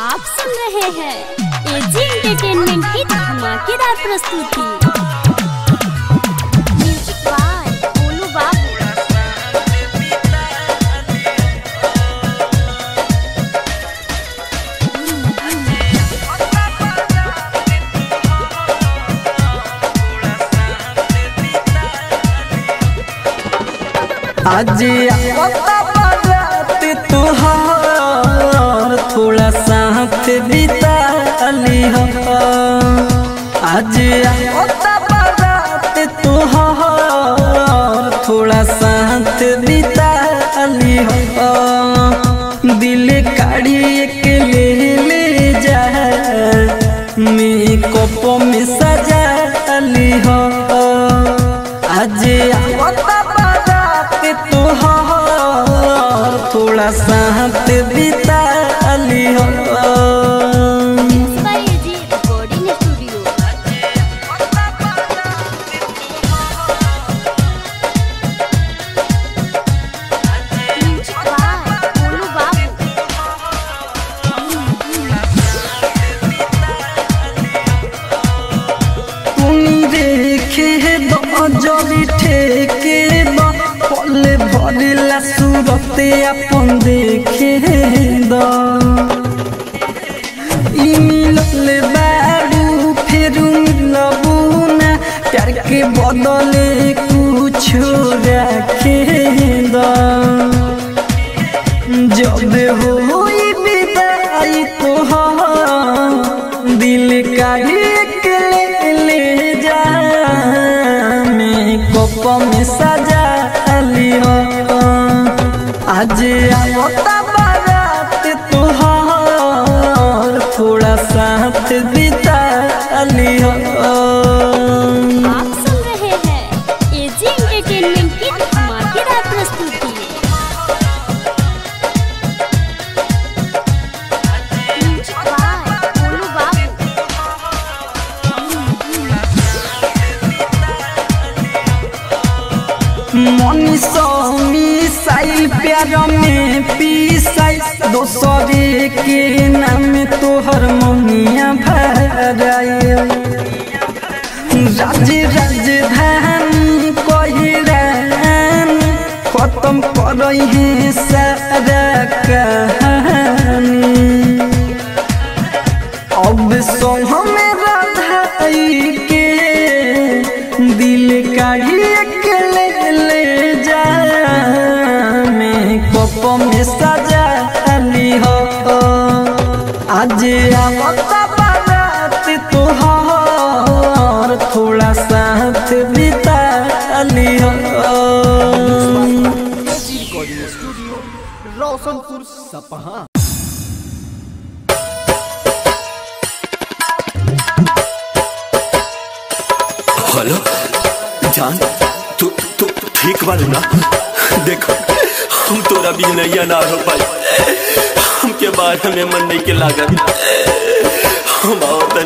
आप सुन रहे हैं एजी एंटरटेनमेंट की धमाकेदार प्रस्तुति। आज आज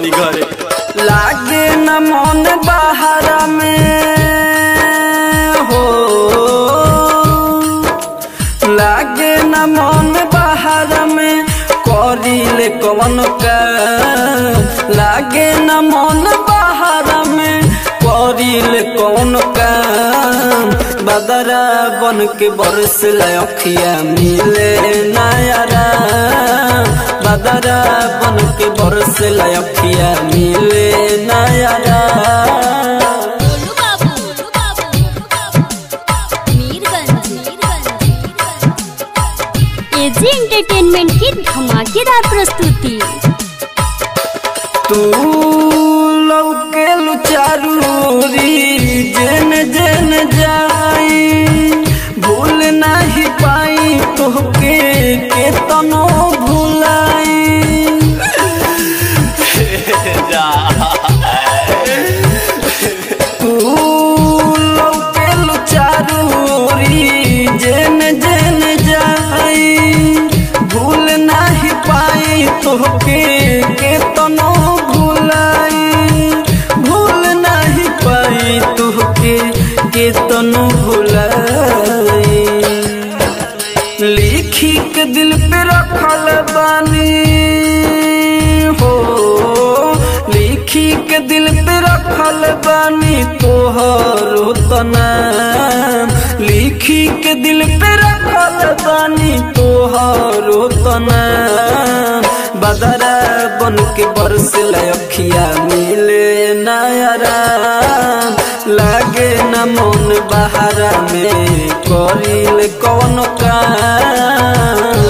बनी घरे। लागे न मन बाहर में, हो। लागे न मन बाहर में, करिले कवन का लागे न मन बाहर में, करिले कवन का बदरा बन के बरस लखिया मिले नया दादा बन के बरस लफिया मिले नया एंटरटेनमेंट की धमाकेदार प्रस्तुति। तू तोहरो तनाम लिखी के दिल पे रखल बानी तोहरो तनाम बदरा बन के बरस लखिया मिले नयराम लागे न मन बहारा में करिल कौन काम।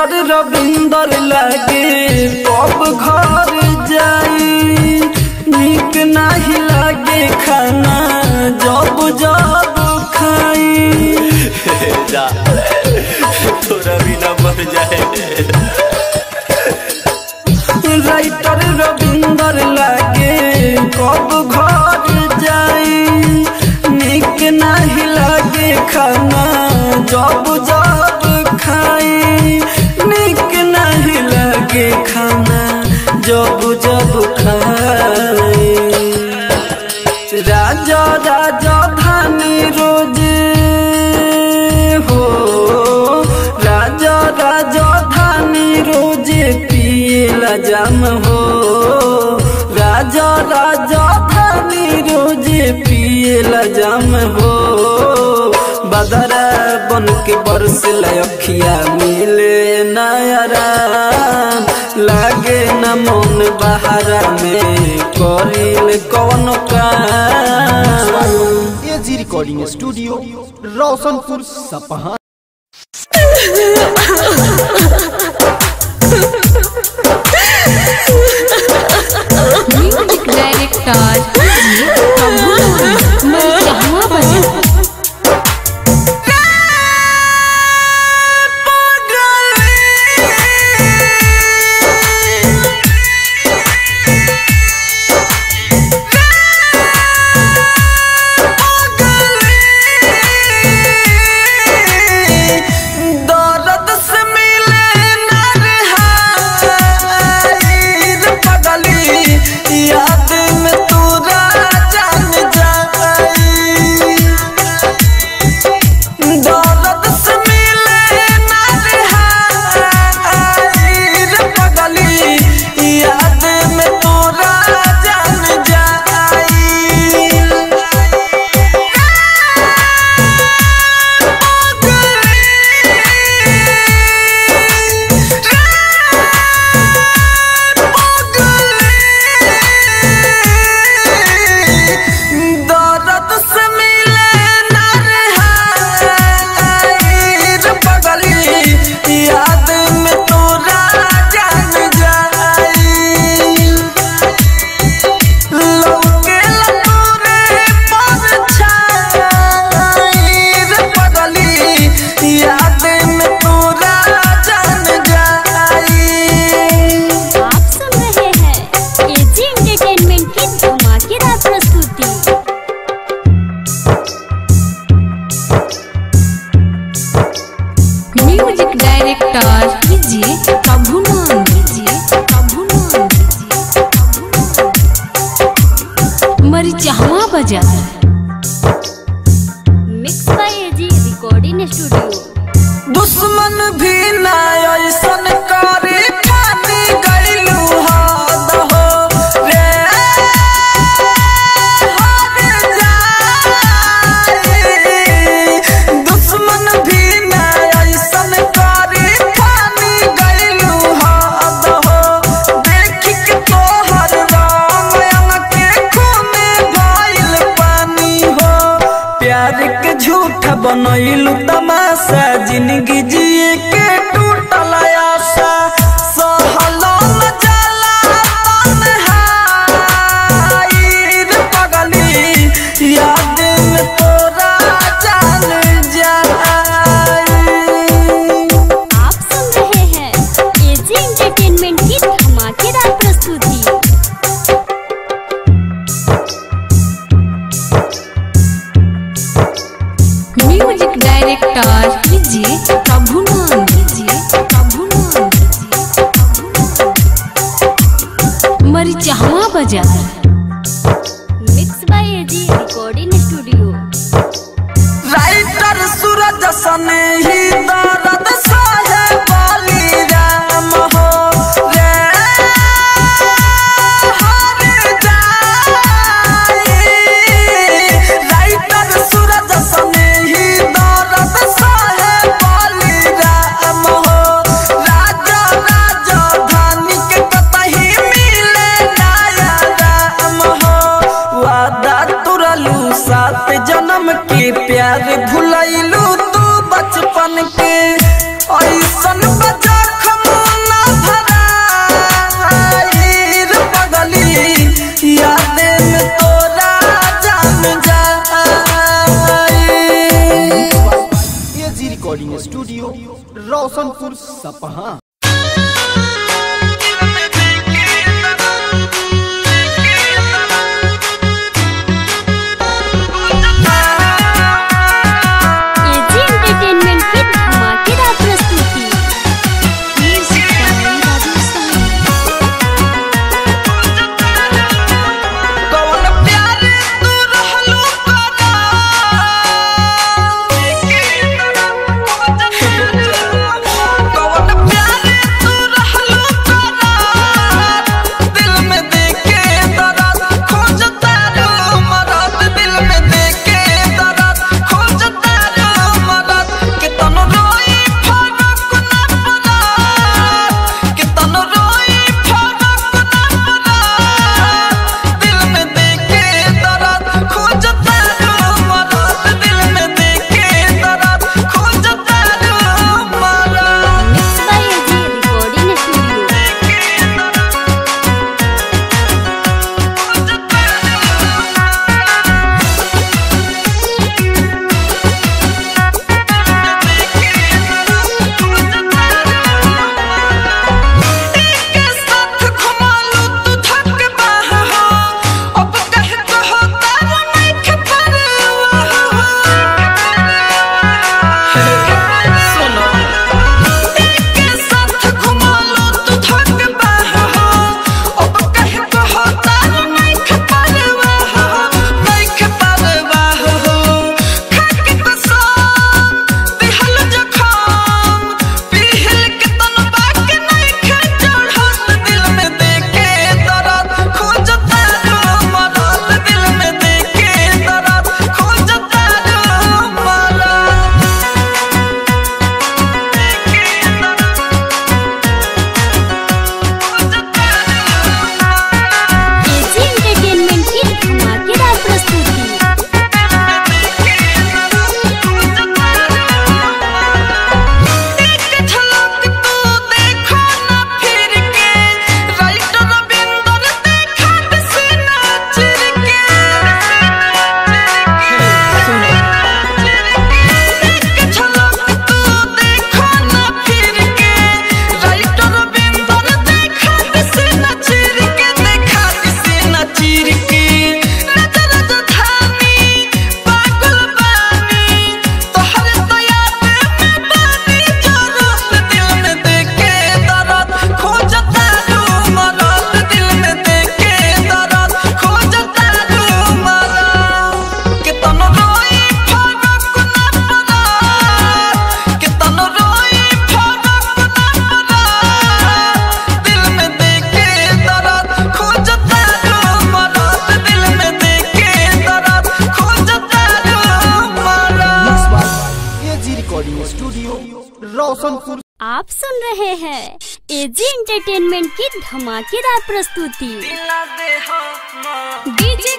राइटर रविंदर लागे कब घर जाई। निक नाही लागे खाना जब जब खाई। जा तोरा बिना मर जाए। राइटर रविंदर लागे कब घर जाई। निक नाही लागे खाना जब के बरस लखिया मिले नयराम लागे न मन बहारा में करिल कौन एजी recording studio Roshanpur Sapaha music director director. Vijay Prabhunand Marichhawa mix by recording studio. Writer Suraj Sanehi. AG entertainment की धमाकेदार प्रस्तुति। डीजे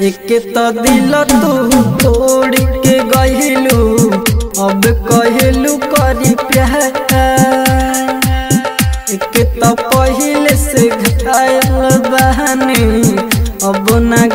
एक तो दिल तू तोड़ के गहिलू अब कहलू करी प्यार। एक तो पहले से घायल बहनी। अब ना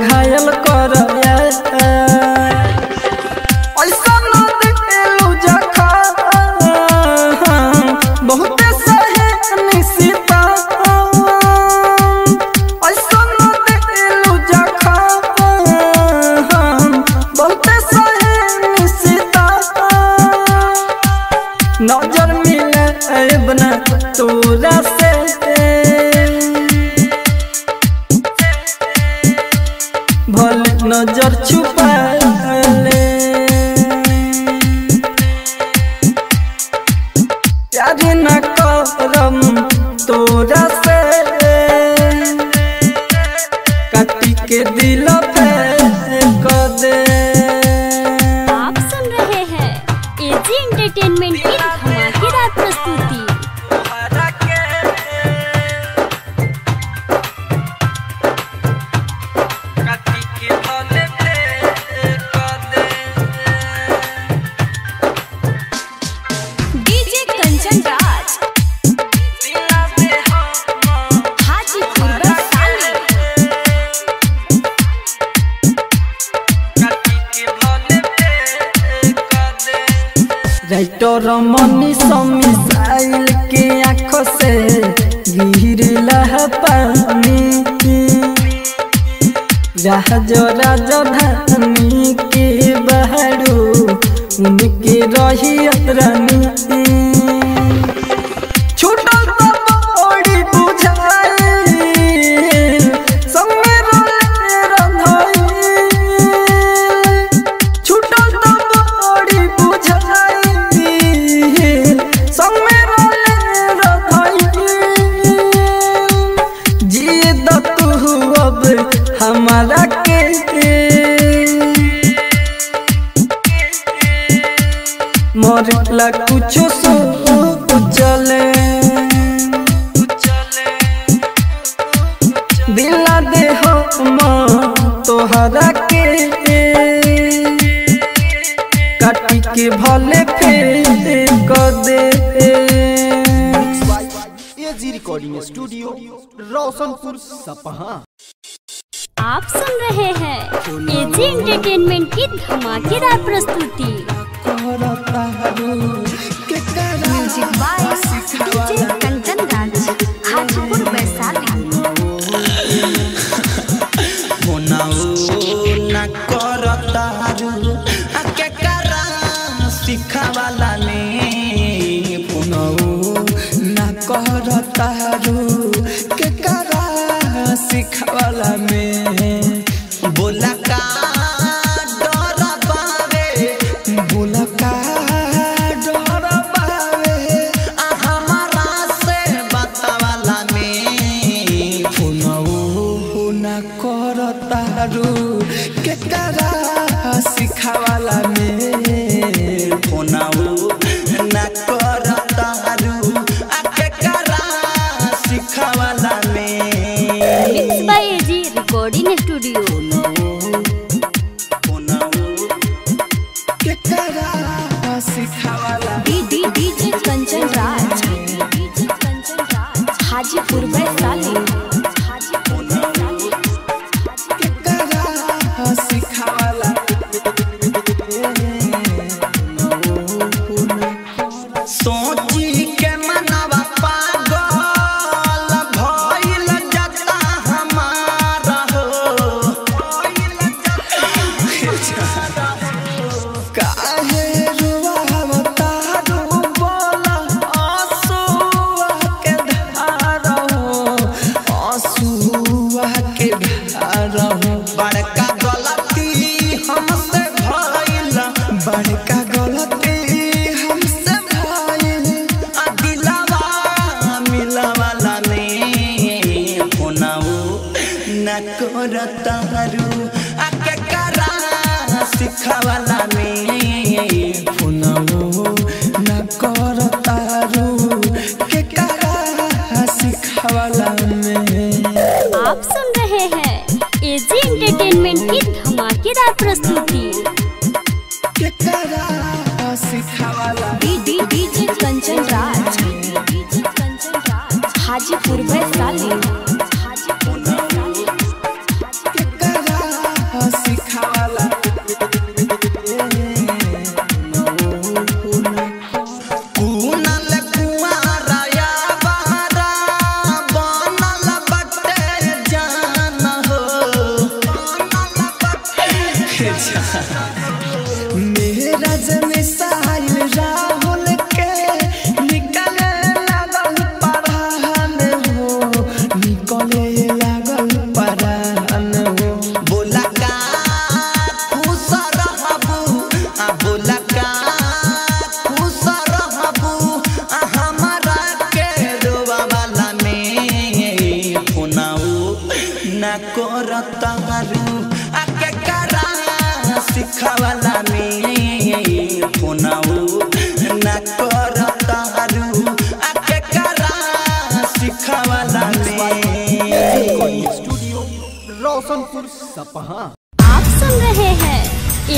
आप सुन रहे हैं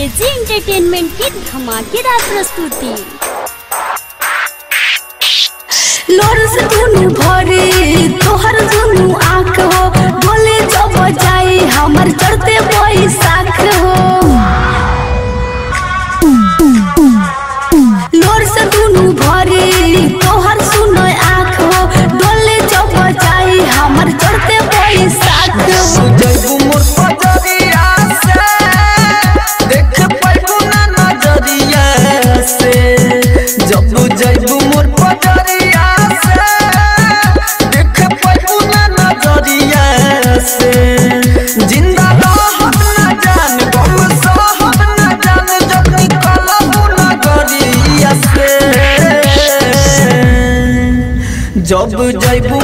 एजी एंटरटेनमेंट की धमाकेदार प्रस्तुति। लोर से भरे तोहर आँख জব যাইবু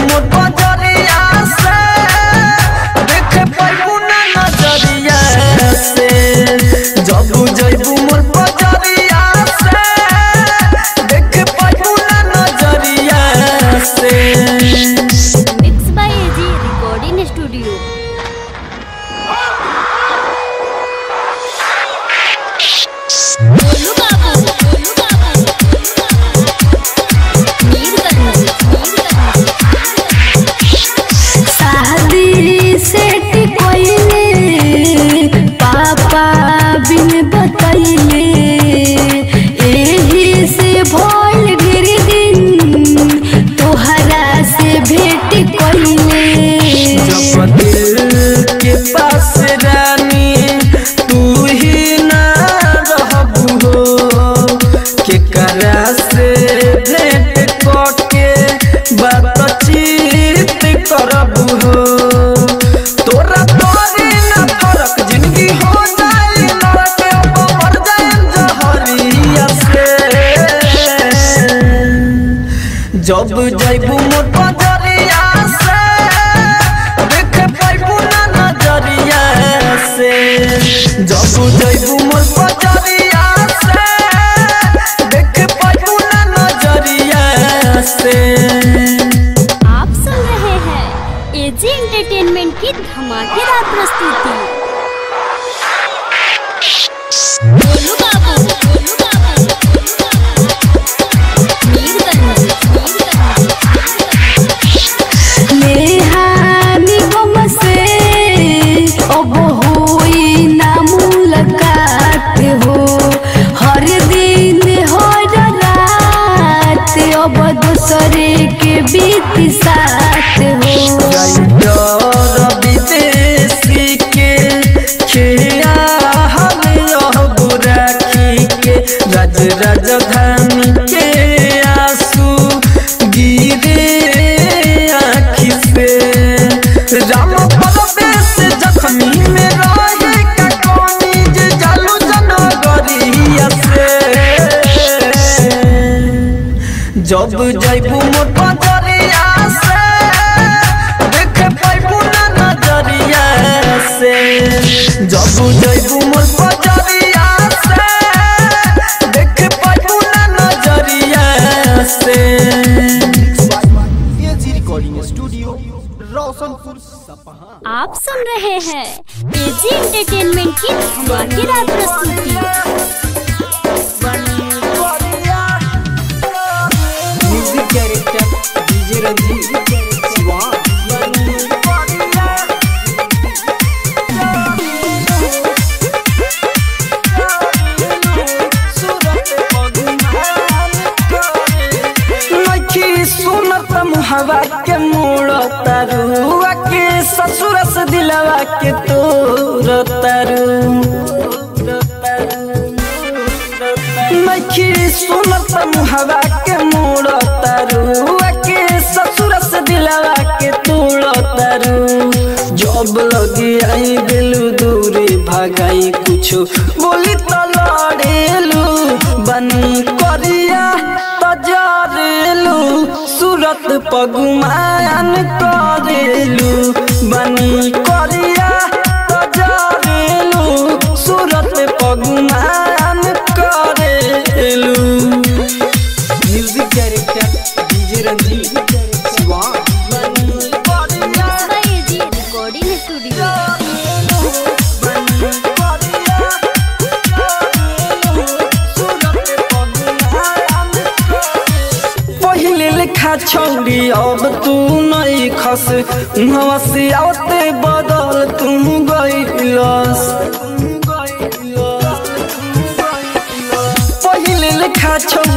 रोशनपुर आप सुन रहे हैं एजी एंटरटेनमेंट की धमाकेदार प्रस्तुति। डीजे रंजीत मुहवा के मोड़ तरुआ के ससुर दिलवा के तोड़ तरु जब लगी आई दिलू दूरी भगाई कुछ। बोली तो लड़ेलू, बनी करिया तजरेलू सूरत पगुमान करेलू, बनी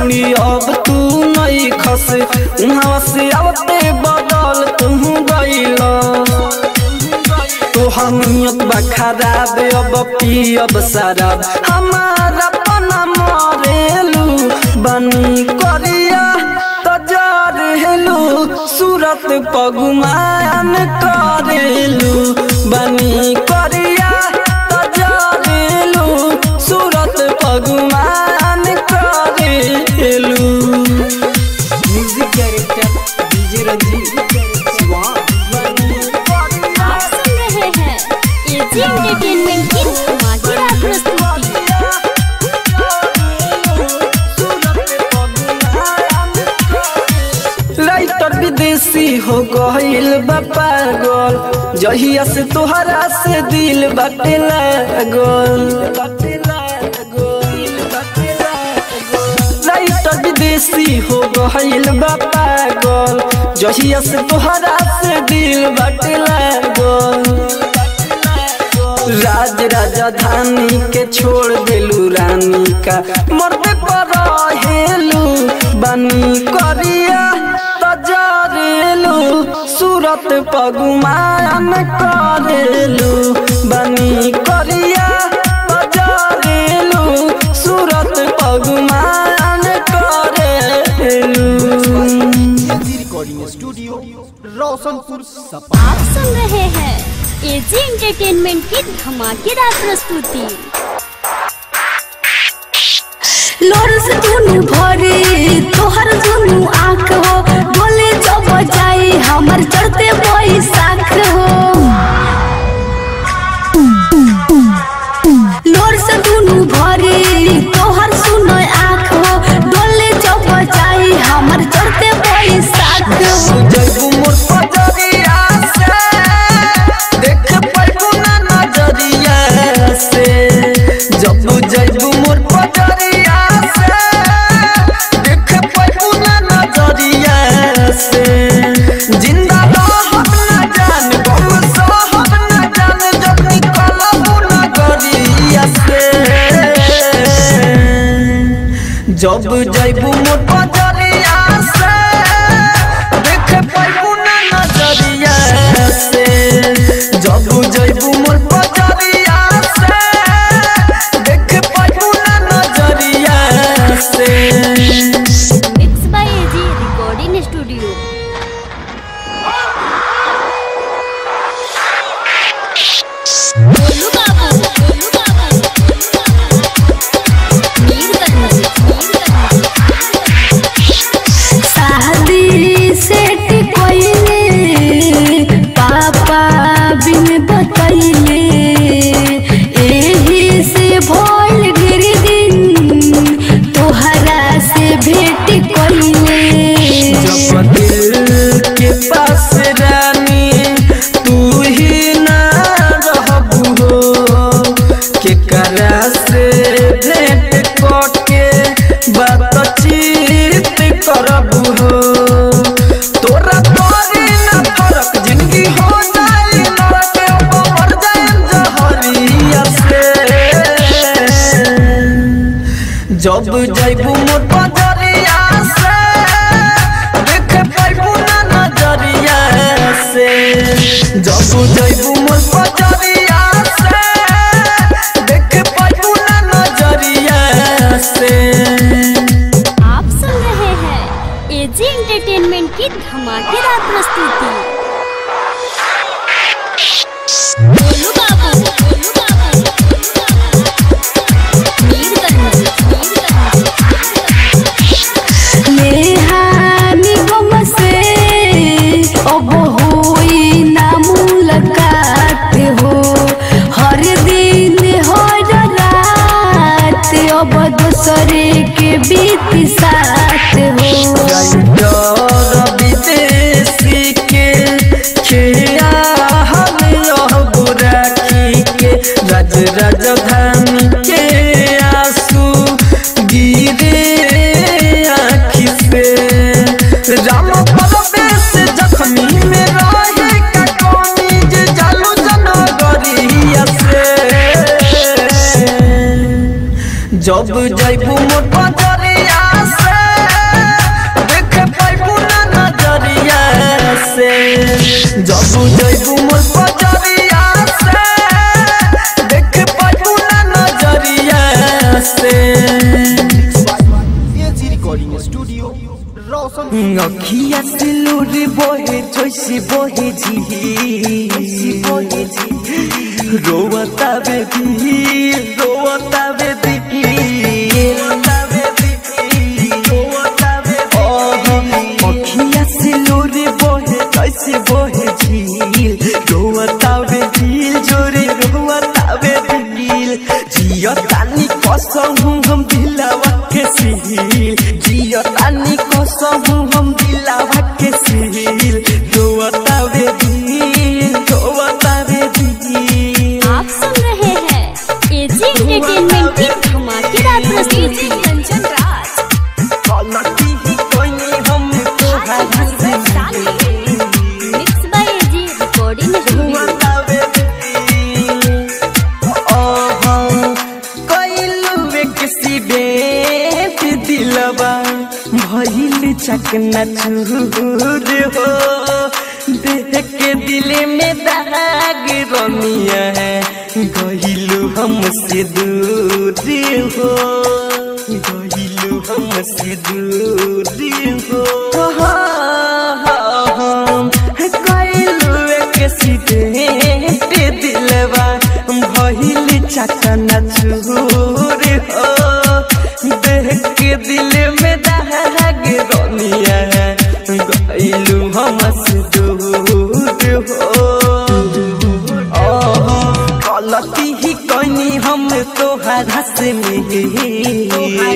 छौरी अब तू नहीं खस। उहवा से आवते बदल तू गइलस तोहर नियत बा खराब अब पियब शराब। हमारा पना मरेलू, बनी करिया तजरेलू सूरत पगुमान जहिया से तोहरा से दिल बाटे लागल हो गईल बा पागल। जहिया से से दिल बाटे लागल राज राजधानी के छोड़ देलू रानी का। मरते पर हेलू बनी करिया सूरत पगुमान करेलू बनी करिया तजरेलू सूरत पगुमान करेलू स्टूडियो रोशनपुर आप सुन रहे हैं एजी एंटरटेनमेंट की धमाकेदार प्रस्तुति। लोर से दुनु भरे तोहर दुनु आँख हो हमर चढ़ते बैसाख हो। जब जैबू मोर पजरिया से ना नज़रिया से जब জব যাইবু মোর বাজারে আসে। দেখে পাইবু না নজরিয়া আসে। জব যাইবু মোর বাজারে আসে। দেখে পাইবু না নজরিয়া আসে। অখিয়া সিলুর বহে জৈসি বহে ঝিহি বহে ঝিহি। রোয়া বেবি রোয়া भइल चकना चूर हो। देख के दिल में दाग रमिया है। गहिलू हमसे दूर हो। गहिलू हमसे दूर हो। चकना चूर हो। देख के दिल में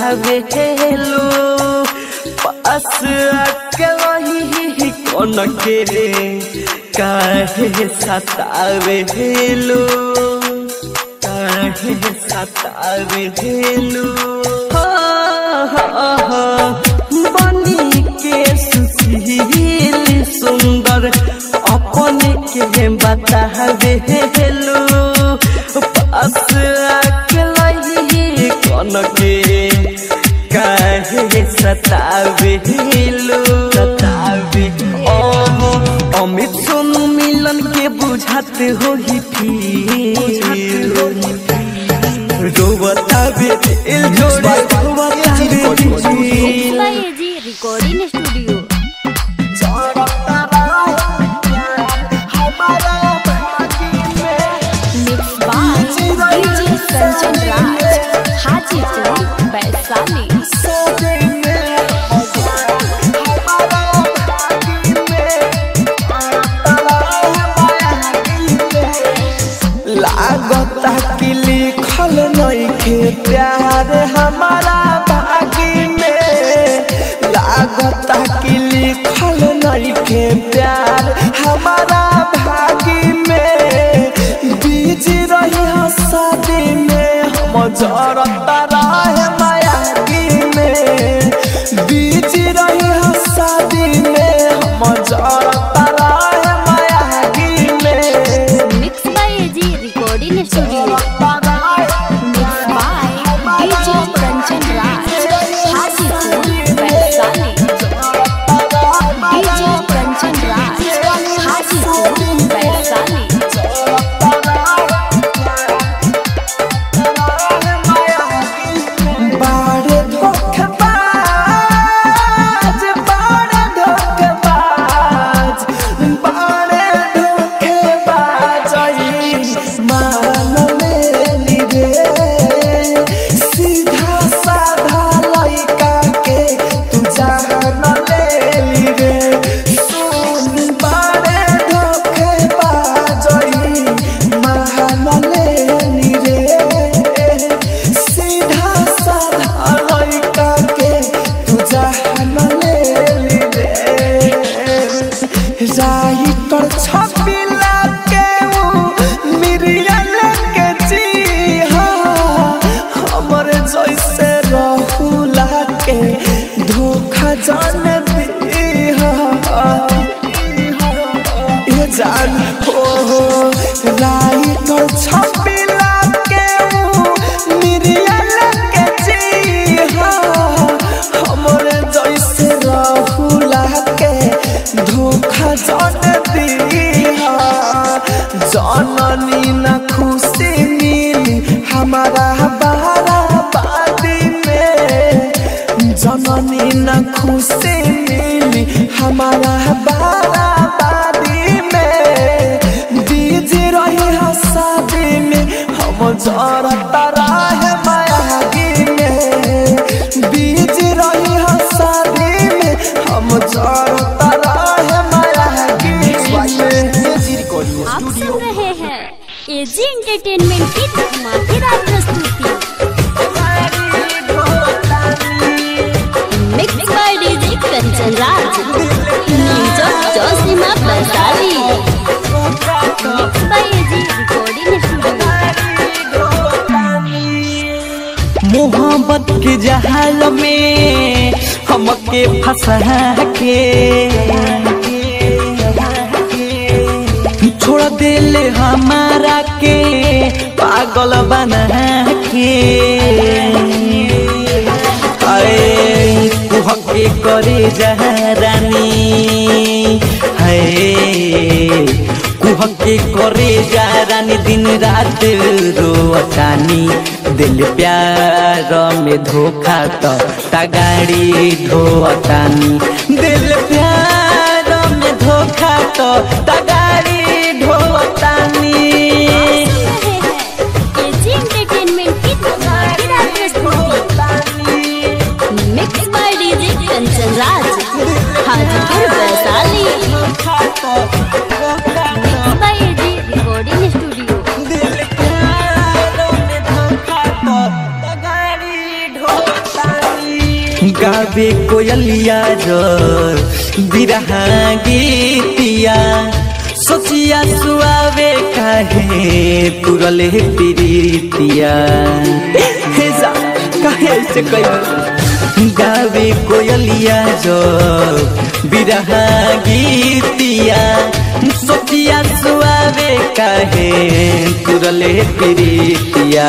हवे पास आके कौन के रे काहे सतावे हेलो काहे सतावे हेलो सुंदर। अपने के बतावे अमित सोनू मिलन के बुझात होही फिर। रोवतावे दिल जोड़ के फंस के। छोड़ दिल हमारा के। पागल बन के। के करे जहरानी है कुहके करे जहरानी दिन रात रो अचानी। दिल प्यार में धोखा तो धोता गाड़ी धोतानी दिल प्यार में धोखा तो बे कोयलिया जर, बिरहा गीतिया। सोचिया सुआवे कहे तुरले प्रीतिया। हे जा गावे कोयलिया जो बिरहा गीतिया। सोचिया सुआवे कहे तुरले प्रीतिया।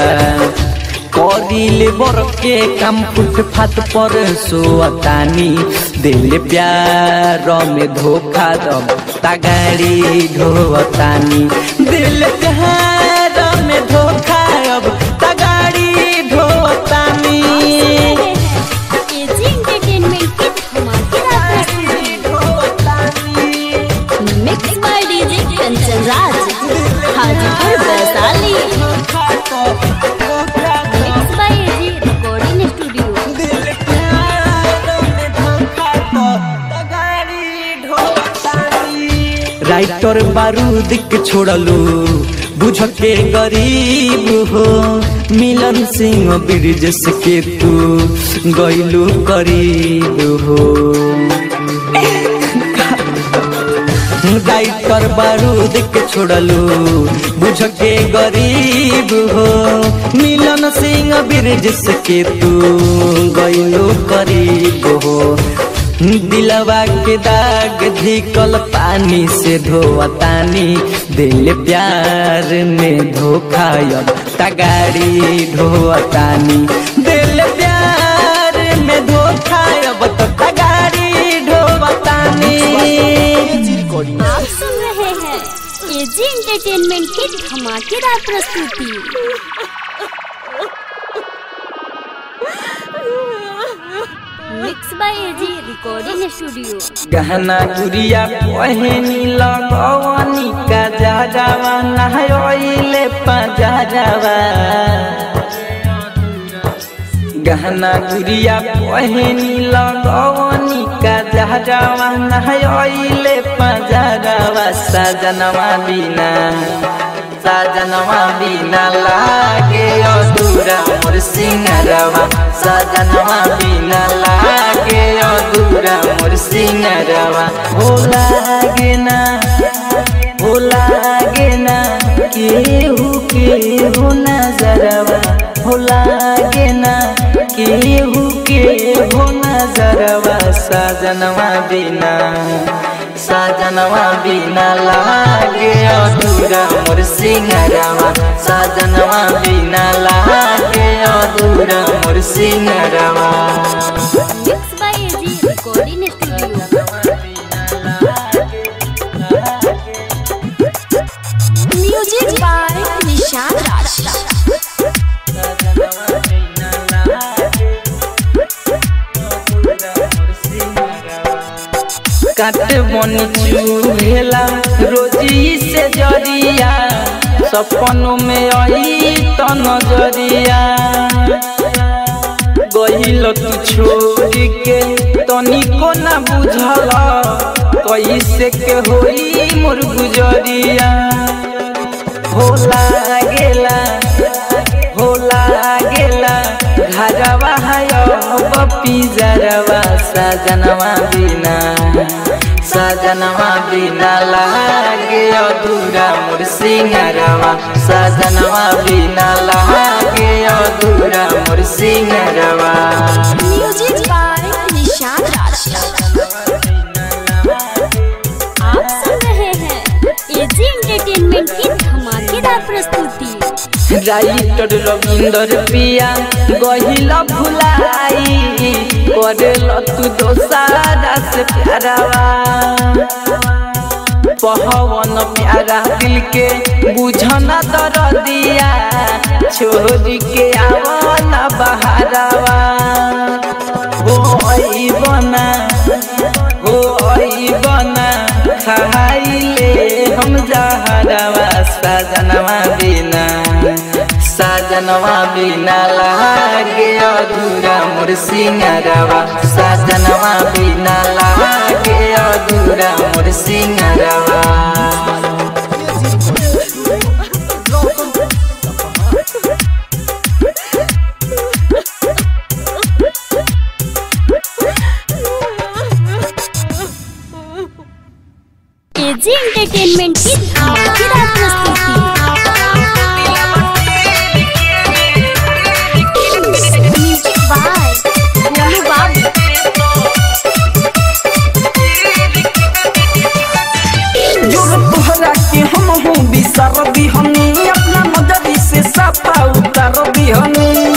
करील बर के कम फुटफाट पर सोतानी दिल प्यार में धोखा दम, तगाड़ी ढोतानी दिल प्यार में धोखा ट्रैक्टर बारूद के छोड़लो बुझ के गरीब हो मिलन सिंह ब्रिज के तू गैलू करीब हो कर बारूद के छोड़लो बुझ के गरीब हो मिलन सिंह ब्रिज के तू गैलू करीब हो दिलवा के दाग धिकल पानी से धोतानी दिल प्यार में धोखा अब तगाड़ी ढोतानी दिल प्यार में धोखा अब तगाड़ी ढोतानी आप सुन रहे हैं एजी एंटरटेनमेंट की धमाकेदार प्रस्तुति। Mix by AG recording studio गहना गुड़िया पहनी, लगवनी का जाजावा नहयोइले पजाजावा गहना गुड़िया पहनी, लगवनी का जाजावा नहयोइले पजाजावा सजनवा बिना। सजनवा बिना लागे अधूरा मोर सिंगरवा सजनवा बिना लागे अधूरा मोर सिंगरवा हो लागे ना हो लागे ना, केहू केहू नजरवा हो लागे ना, केहू केहू नजरवा सजनवा बिना। सजनवा बिना लागे अधूरा मोर सिंगरवा सजनवा बिना लागे अधूरा मोर सिंगरवा म्यूज़िक बाय निशान काट बन चूहेला रोजी से ज़रिया सपनों में आई तो नज़रिया गहिल तू छोड़ के तनिको ना बुझल कैसे के होई मोर गुजरिया होला गेला होला गेला घरवा है बपी जरवा सजनवा बिना सजनवा बिना लागे अधूरा मोर सिंगरवा सजनवा बिना लागे अधूरा मोर सिंगरवा राइटर रविंदर पिया गहिल भुलाई करेल तू दोसारा से प्यारावा पहवन प्यारा दिल के बुझना दर दिया छोड़ के आवना बहारावा हो आई बना हो आई बना खाइले हम जहरवा सजनवा बिना सजनवा बिना लागे अधूरा मोर सिंगरवा सजनवा बिना लागे अधूरा मोर सिंगरवा एजी एंटरटेनमेंट की धमाकेदार प्रस्तुति बिसर बिहनी अपना नजरी से साफा उतर बिहनी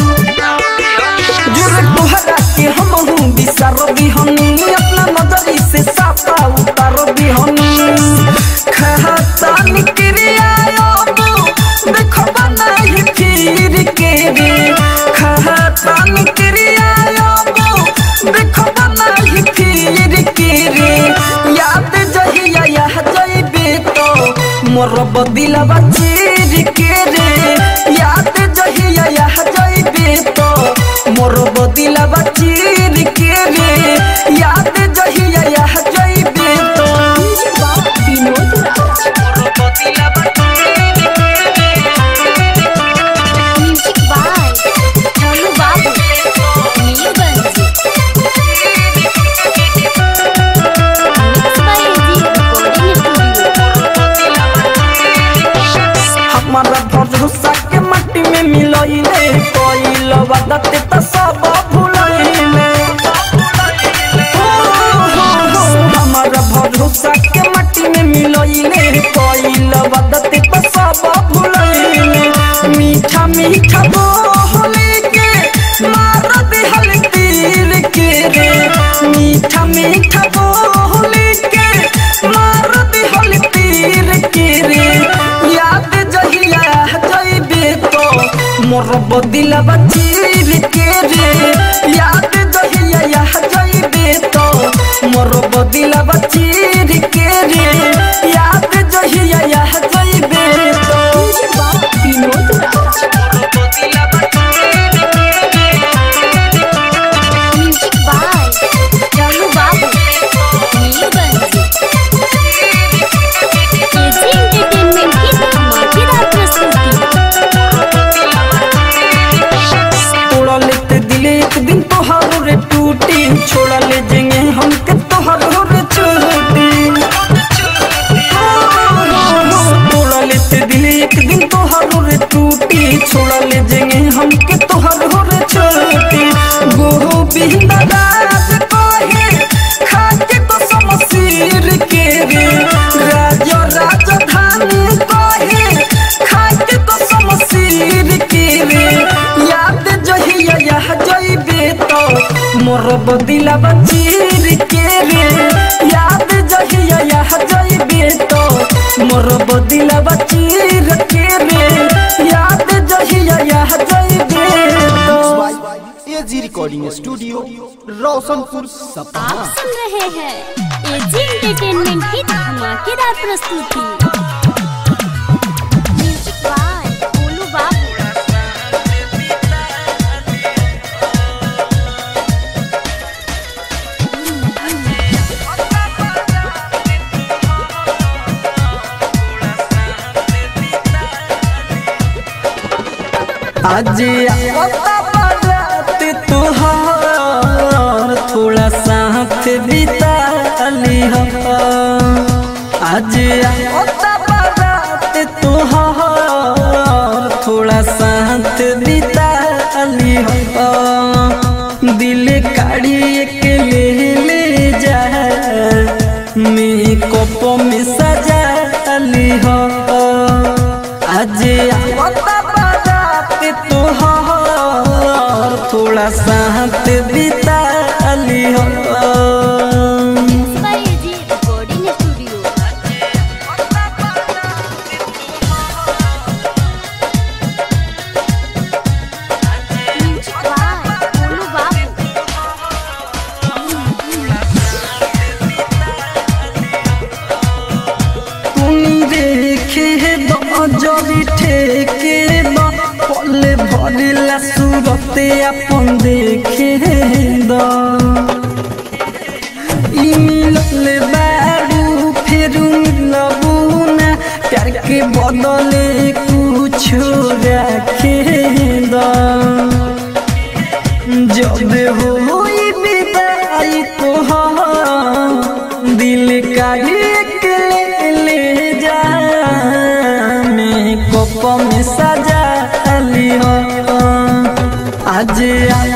जुर तोहरा के हम हूँ बिसर बिहनी अपना नजरी से मोर बदिलवा খাব হোলিকে মারবি হলদিরকে রে। মিঠা মিঠা বো হোলিকে মারবি হলদিরকে রে। ইয়াদ জহিয়া যাইবে তো মোর বদিলা বাচি अपन देखे द बारू फिर मिलबू ना प्यार के बदले कुछ रखे द आज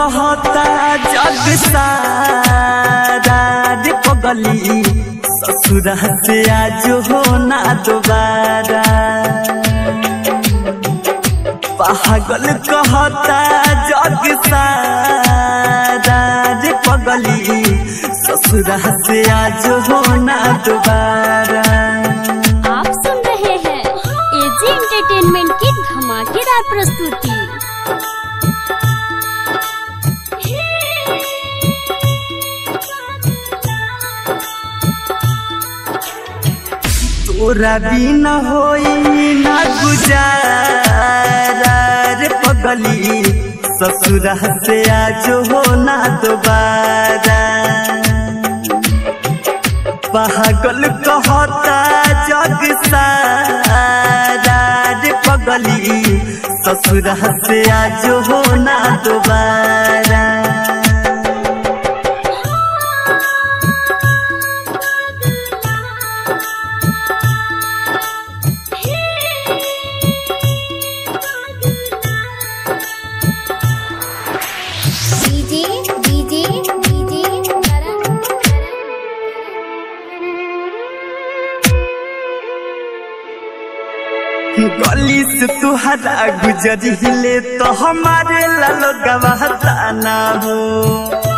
पागल जग सारा रे पगली ससुर से आज हो ना दोबारा। पागल कहता जग सारा रे पगली ससुर से आज हो ना दोबारा। आप सुन रहे हैं एजी एंटरटेनमेंट की धमाकेदार प्रस्तुति। तोरा बिना होई ना पगली। ससुर से आज हो ना दोबारा। पागल कहता जग सारा पगली। ससुर से आज हो ना दोबारा। से गुजर हिले तो हमारे लालो गवाह ना हो।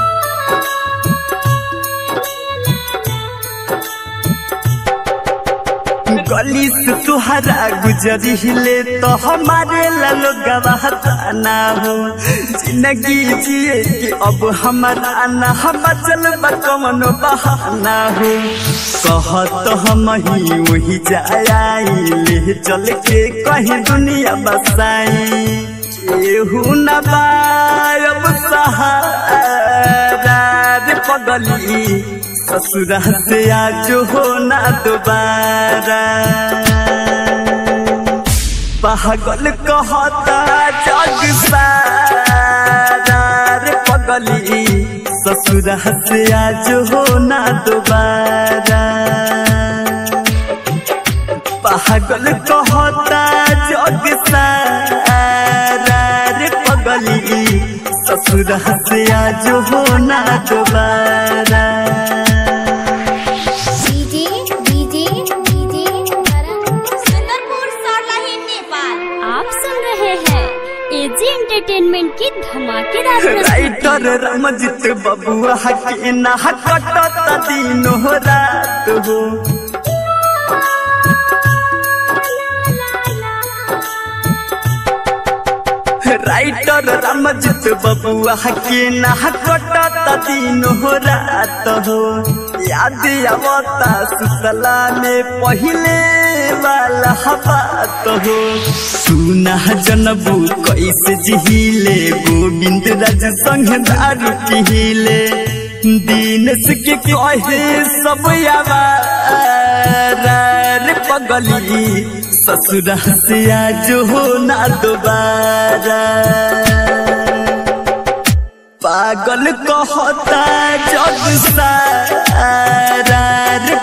गली से तुहरा गुजरिले तो हमारे लालो गवाहता ना हो। ज़िंदगी जिए कि अब हमारा ना हम चल कमन बहाना हो। कहत हम ही वही जाई ले चल के कहीं दुनिया बसाई। केहू न बायब सहारा पगली। ससुरा से आज हो ना दोबारा। पागल कहता जग सारा। पगली ससुरा से आज हो ना दोबारा। पागल कहता जग सारा। पगली ससुरा से आज हो ना दोबारा। राइटर रमजित बबुआ के ना कटत दिन हो रात हो। राइटर रमजित बबुआ के ना कटत दिन हो रात हो याद आवता सुतला में पहले वाला बात हो सुना जनबू कैसे जिहिले गोविंद राज संग दारू पिहिले दीनस के कहे सब आवारा पगली ससुरा से आज हो ना दोबारा। पागल कहता जग सारा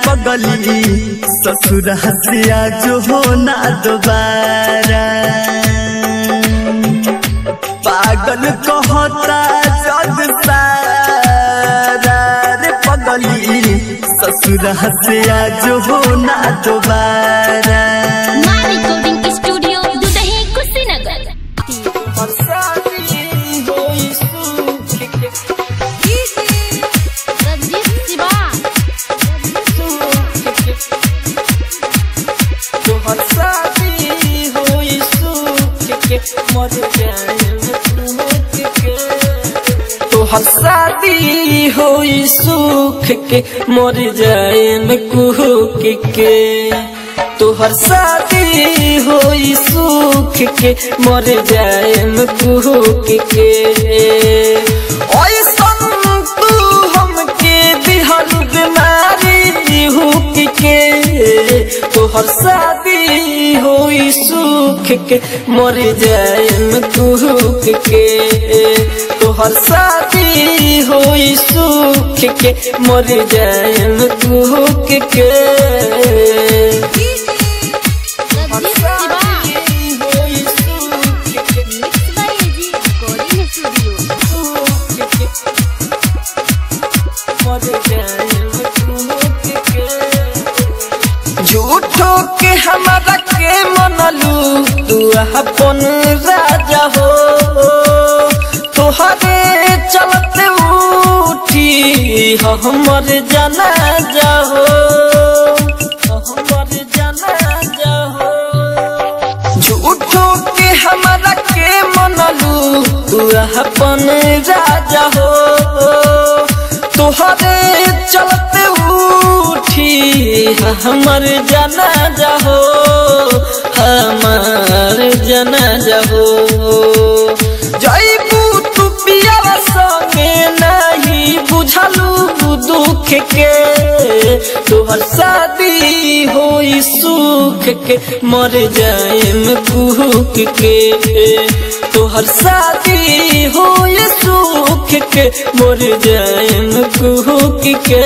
पगली। ससुरा से आज हो ना दोबारा। पागल कहता जग सारा पगली। ससुरा से आज हो ना दोबारा। शादी होई सुख के, मर जाए कुहक के। तोहर शादी हो सुख के, मर जाए कुहक के। तू दिहल बीमारी हुक के। तोहर शादी होई सुख के, मर जाए कुहक के। तोहर होई सुख के मर जाए दुख के। हमर जाना जाहो हमर के अपन राजा हो। तोहरे चलते उठी हमर जाना जाहो हमर जाना जाहो जैबू तू पिया संगे नहीं बुझलू दुख के तोहर शादी हो सुख के मर जाएम कुहक के तोहर शादी हो सुख के मर जाएम कुहक के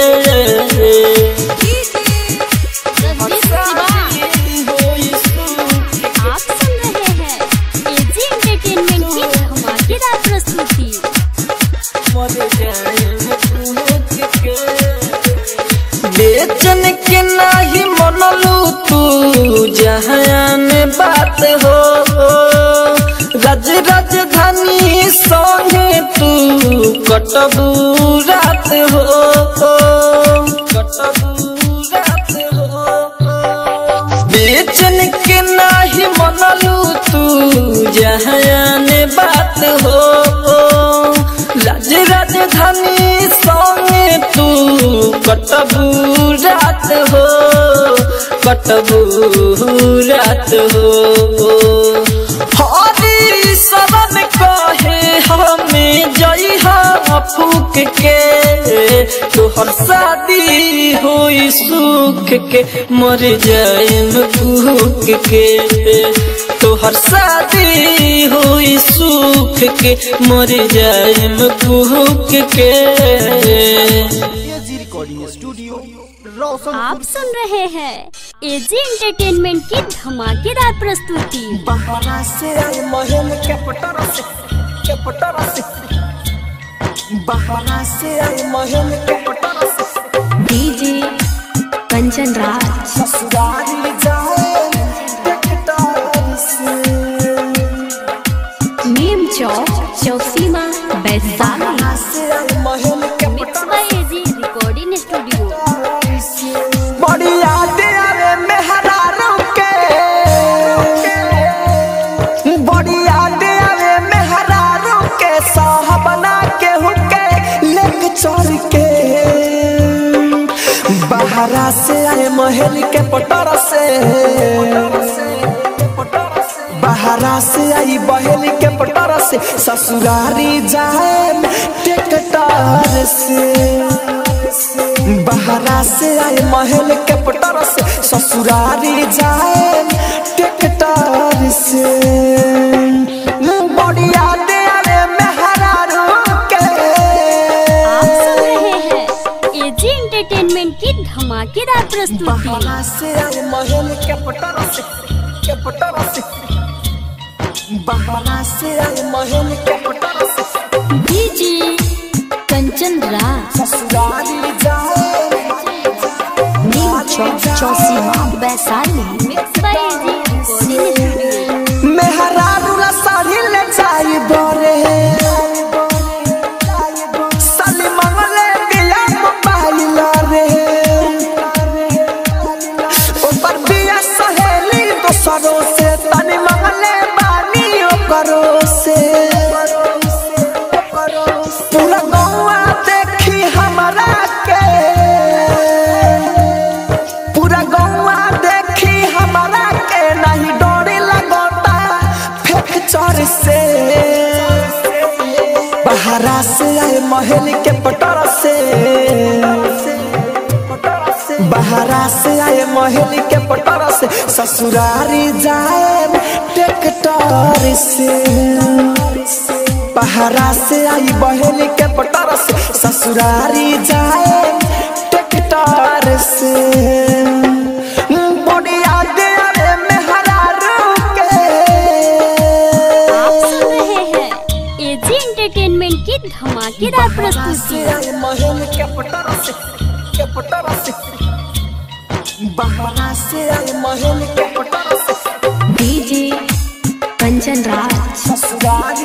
होई जहान बात हो, रज राजधानी संगे तू, कटबू रात हो बेचन के नाही मनलू तू जहान बात हो, राज राजधानी संगे तू, कटबू रात हो। कटबू रात हो हमें जई फूक के। तोहर शादी होई सुख के, मर जाएम भूख के। तोहर शादी होई सुख के, मर जाएम भूख के। रोशन आप सुन रहे हैं एजी एंटरटेनमेंट की धमाकेदार प्रस्तुति। डीजे कंचन राज। नीम चौक चौसीमा वैशाली महल के पटर से। बहरा से आई बहल के पटर से ससुरारी जाए से। बहरा से आई महल के पटर से। ससुरारी जाए टेकटार से। धमाकेदार प्रस्तुति बहरा से आए महल के पटर से के पटर से बहरा से आए महल के पटर से डीजे कंचन राज ससुरारी जाए नीम चौक चौसीमा वैशाली बहरा से आए महल के पटर से। बहरा से आए महल के पटर से। ससुरारी जाए ट्रैक्टर से। बहरा से आई बहल के पटर से। ससुरारी जाए ट्रैक्टर से। किरा प्रस्तुति महल चपटर से चपटर से। बहारा से महल चपटर से। डीजे कंचन राज ससुराल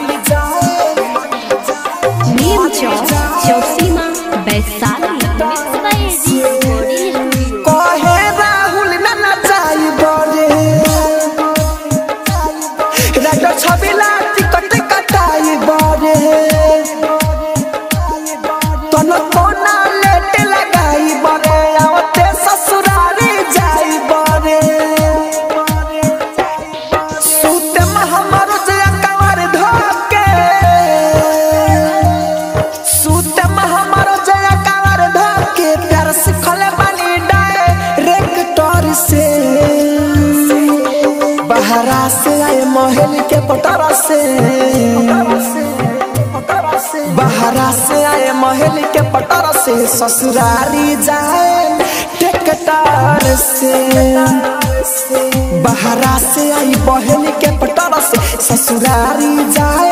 ससुरारी जाए टेकटार से। बहरा से आई बहन के पटारा से ससुरारी जाए।